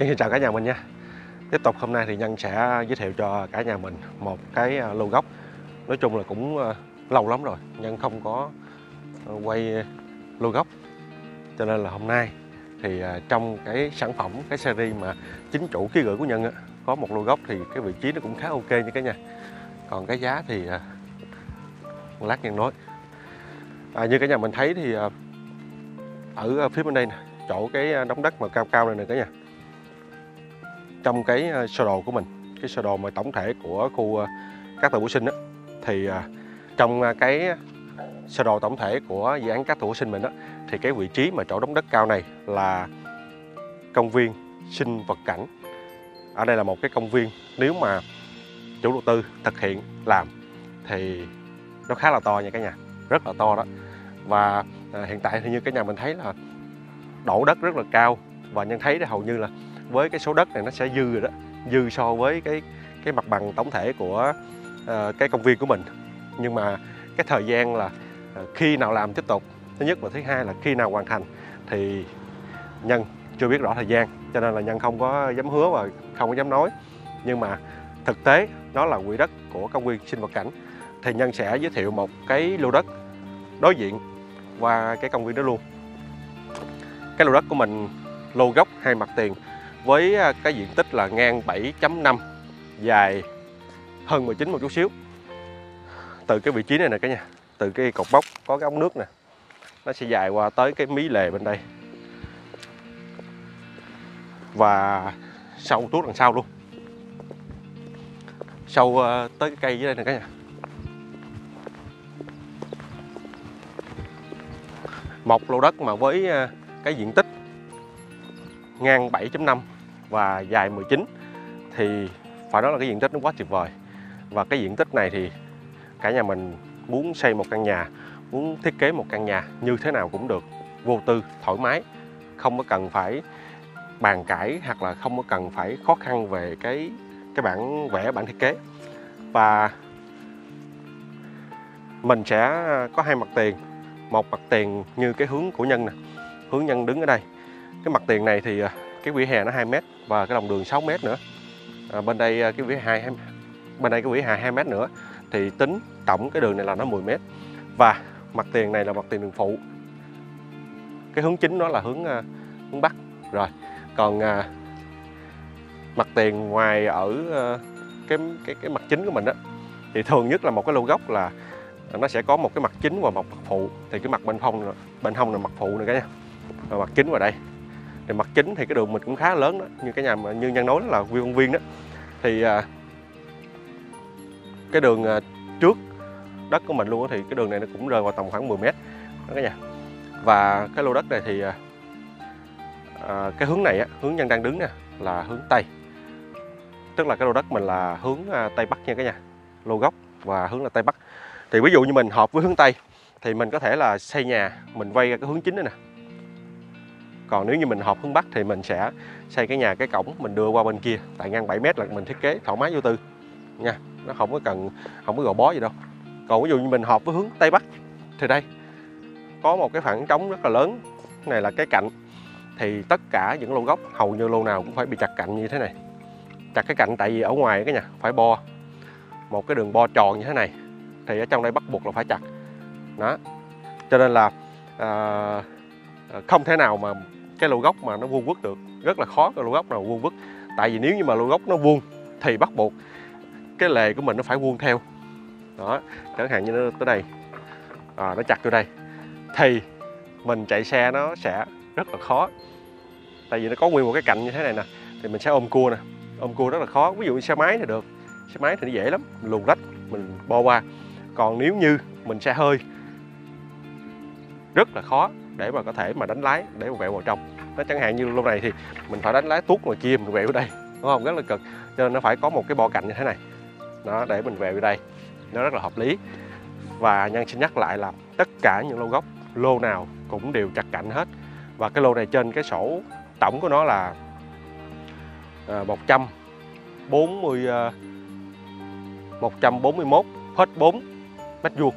Xin chào cả nhà mình nha. Tiếp tục hôm nay thì Nhân sẽ giới thiệu cho cả nhà mình một cái à, lô gốc. Nói chung là cũng à, lâu lắm rồi Nhân không có à, quay lô gốc. Cho nên là hôm nay thì trong cái sản phẩm, cái series mà chính chủ ký gửi của Nhân á, Có một lô gốc thì cái vị trí nó cũng khá ok nha cả nhà. Còn cái giá thì một lát Nhân nói. À, Như cả nhà mình thấy thì ở phía bên đây nè chỗ cái đống đất mà cao cao này nè cả nhà trong cái ờ, sơ đồ của mình, cái sơ đồ mà tổng thể của khu ờ, các tàu bổ sinh đó thì ờ, trong cái sơ đồ tổng thể của dự án các tàu bổ sinh mình đó thì cái vị trí mà chỗ đống đất cao này là công viên sinh vật cảnh. Ở đây là một cái công viên, nếu mà chủ đầu tư thực hiện làm thì nó khá là to nha cả nhà, rất là to đó. Và hiện tại thì như cả nhà mình thấy là đổ đất rất là cao và nhân thấy thì hầu như là với cái số đất này nó sẽ dư rồi đó dư so với cái cái mặt bằng tổng thể của uh, cái công viên của mình. Nhưng mà cái thời gian là uh, khi nào làm tiếp tục thứ nhất và thứ hai là khi nào hoàn thành thì nhân chưa biết rõ thời gian cho nên là nhân không có dám hứa và không có dám nói. Nhưng mà thực tế nó là quỹ đất của công viên sinh vật cảnh thì nhân sẽ giới thiệu một cái lô đất đối diện qua cái công viên đó luôn. Cái lô đất của mình lô gốc hai mặt tiền với à, cái diện tích là ngang 7.5 dài hơn 19 một chút xíu. Từ cái vị trí này nè cả nhà, từ cái cột bốc có cái ống nước nè, nó sẽ dài qua tới cái mí lề bên đây. Và sâu tuốt đằng sau luôn. Sâu à, tới cái cây dưới đây nè cả nhà. Một lô đất mà với à, cái diện tích ngang 7.5 và dài 19 thì phải nói là cái diện tích nó quá tuyệt vời. Và cái diện tích này thì cả nhà mình muốn xây một căn nhà, muốn thiết kế một căn nhà như thế nào cũng được, vô tư, thoải mái, không có cần phải bàn cãi hoặc là không có cần phải khó khăn về cái cái bản vẽ, bản thiết kế. Và mình sẽ có hai mặt tiền, một mặt tiền như cái hướng của nhân nè. Hướng nhân đứng ở đây cái mặt tiền này thì à, cái vỉa hè nó 2 mét và cái lòng đường 6 mét nữa. À, bên đây à, cái vỉa hè bên đây cái vỉa hè 2 mét nữa thì tính tổng cái đường này là nó 10 mét. Và mặt tiền này là mặt tiền đường phụ. Cái hướng chính nó là hướng à, hướng bắc. Rồi còn mặt tiền ngoài ở cái cái cái mặt chính của mình đó thì thường nhất là một cái lô gốc là nó sẽ có một cái mặt chính và một mặt phụ. Thì cái mặt bên hông bên hông là mặt phụ nữa cả nha và mặt chính vào đây thì mặt chính thì cái đường mình cũng khá lớn đó như cái nhà mà như nhân nói là viên công viên đó. Thì à, cái đường à, trước đất của mình luôn đó, thì cái đường này nó cũng rơi vào tầm khoảng 10 mét đó cả nhà. Và cái lô đất này thì à, à, cái hướng này á, hướng nhân đang đứng nè là hướng tây. Tức là cái lô đất mình là hướng à, tây bắc nha cả nhà lô gốc và hướng là tây bắc. Thì ví dụ như mình hợp với hướng tây thì mình có thể là xây nhà mình vay ra cái hướng chính đó nè còn nếu như mình học hướng Bắc thì mình sẽ xây cái nhà cái cổng mình đưa qua bên kia. Tại ngang 7 mét là mình thiết kế thoải mái vô tư. Nha nó không có cần không có gò bó gì đâu. Còn ví dụ như mình hợp với hướng Tây Bắc thì đây có một cái khoảng trống rất là lớn. Này là cái cạnh. Thì tất cả những lô gốc hầu như lô nào cũng phải bị chặt cạnh như thế này. Chặt cái cạnh tại vì ở ngoài cái nhà phải bo. Một cái đường bo tròn như thế này thì ở trong đây bắt buộc là phải chặt. Đó. Cho nên là à, không thể nào mà cái lô gốc mà nó vuông vức được. Rất là khó cái lô gốc nào vuông vức. Tại vì nếu như mà lô gốc nó vuông thì bắt buộc cái lề của mình nó phải vuông theo. Đó chẳng hạn như nó tới đây. À, nó chặt vô đây. Thì mình chạy xe nó sẽ rất là khó. Tại vì nó có nguyên một cái cạnh như thế này nè thì mình sẽ ôm cua nè. Ôm cua rất là khó. Ví dụ như xe máy thì được. Xe máy thì nó dễ lắm. Mình luồn lách mình bo qua. Còn nếu như mình xe hơi rất là khó để mà có thể mà đánh lái để mà vẹo vào trong. Nó chẳng hạn như lúc này thì mình phải đánh lái tuốt ngoài kia mình vẹo ở đây, đúng không? Rất là cực. Cho nên nó phải có một cái bo cạnh như thế này. Đó, để mình vẹo ở đây. Nó rất là hợp lý. Và nhân xin nhắc lại là tất cả những lô gốc, lô nào cũng đều chặt cạnh hết. Và cái lô này trên cái sổ tổng của nó là à, 140 141 à, hết 4 mét vuông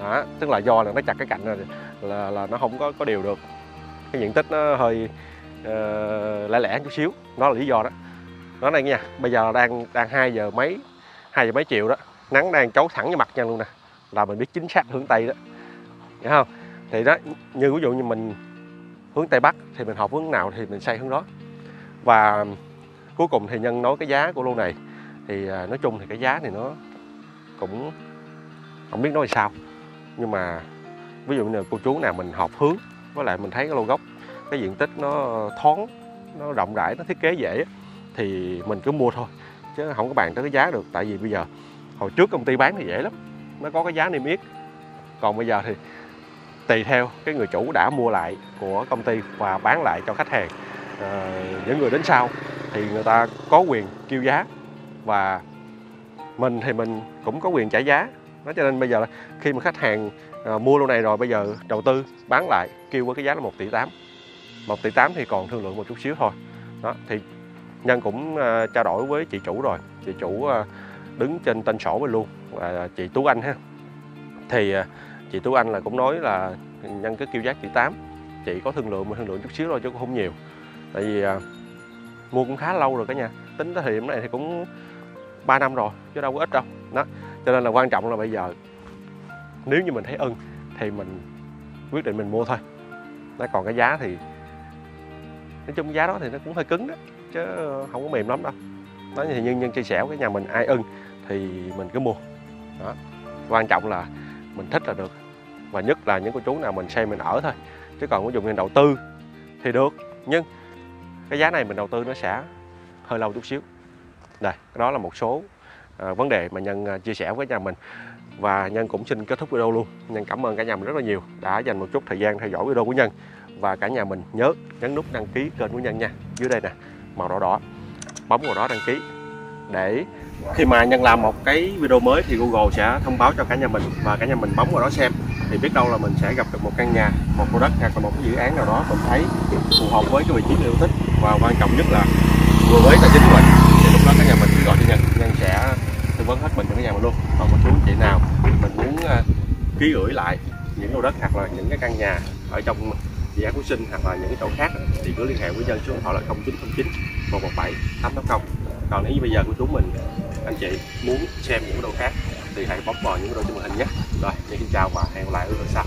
đó tức là do là nó chặt cái cạnh này là là nó không có có đều được. Cái diện tích nó hơi uh, lẻ lẻ chút xíu đó là lý do đó. Đó này nha bây giờ đang đang hai giờ mấy hai giờ mấy triệu đó. Nắng đang chấu thẳng vào mặt nha luôn nè là mình biết chính xác hướng tây đó. Hiểu không? Thì đó như ví dụ như mình hướng tây bắc thì mình học hướng nào thì mình xây hướng đó. Và cuối cùng thì nhân nói cái giá của lô này thì à, nói chung thì cái giá thì nó cũng không biết nói sao nhưng mà ví dụ như cô chú nào mình hợp hướng với lại mình thấy cái lô gốc cái diện tích nó thoáng nó rộng rãi nó thiết kế dễ thì mình cứ mua thôi chứ không có bàn tới cái giá được. Tại vì bây giờ hồi trước công ty bán thì dễ lắm nó có cái giá niêm yết. Còn bây giờ thì tùy theo cái người chủ đã mua lại của công ty và bán lại cho khách hàng à, những người đến sau thì người ta có quyền kêu giá. Và mình thì mình cũng có quyền trả giá đó cho nên bây giờ khi mà khách hàng à, mua lô này rồi bây giờ đầu tư bán lại kêu với cái giá là 1 tỷ 8 1 tỷ 8 thì còn thương lượng một chút xíu thôi. Đó thì nhân cũng à, trao đổi với chị chủ rồi. Chị chủ à, đứng trên tên sổ với luôn là chị Tú Anh ha. Thì à, chị Tú Anh là cũng nói là nhân cứ kêu giá tỷ 8 chị có thương lượng mà thương lượng chút xíu thôi chứ cũng không nhiều. Tại vì à, mua cũng khá lâu rồi cả nhà. Tính tới thời điểm này thì cũng 3 năm rồi chứ đâu có ít đâu. Đó cho nên là quan trọng là bây giờ, nếu như mình thấy ưng thì mình quyết định mình mua thôi. Nó còn cái giá thì, nói chung giá đó thì nó cũng hơi cứng đó, chứ không có mềm lắm đâu. Nói thì nhân nhân chia sẻ cái nhà mình ai ưng thì mình cứ mua. Đó. Quan trọng là mình thích là được, và nhất là những cô chú nào mình xem mình ở thôi, chứ còn có dùng như đầu tư thì được, nhưng cái giá này mình đầu tư nó sẽ hơi lâu chút xíu. Đây đó là một số À, vấn đề mà nhân à, chia sẻ với nhà mình. Và nhân cũng xin kết thúc video luôn. Nhân cảm ơn cả nhà mình rất là nhiều đã dành một chút thời gian theo dõi video của nhân. Và cả nhà mình nhớ nhấn nút đăng ký kênh của nhân nha. Dưới đây nè, màu đỏ đỏ, bấm vào đó đăng ký. Để khi mà nhân làm một cái video mới thì Google sẽ thông báo cho cả nhà mình và cả nhà mình bấm vào đó xem. Thì biết đâu là mình sẽ gặp được một căn nhà, một khu đất hoặc là một cái dự án nào đó mình thấy phù hợp với cái vị trí mình yêu thích. Và quan trọng nhất là vừa với tài chính của mình, thì lúc đó cả nhà mình cứ gọi cho nhân. Nhân sẽ vấn hết mình cho cái nhà mình luôn. Còn một chú chị nào mình muốn uh, ký gửi lại những lô đất hoặc là những cái căn nhà ở trong dự án phú sinh hoặc là những cái chỗ khác thì cứ liên hệ với nhân số điện thoại là 0909 117 880 còn nếu như bây giờ của chúng mình anh chị muốn xem những video khác thì hãy bấm vào những đồ trên màn hình nhé. Rồi xin chào và hẹn gặp lại ở lần sau.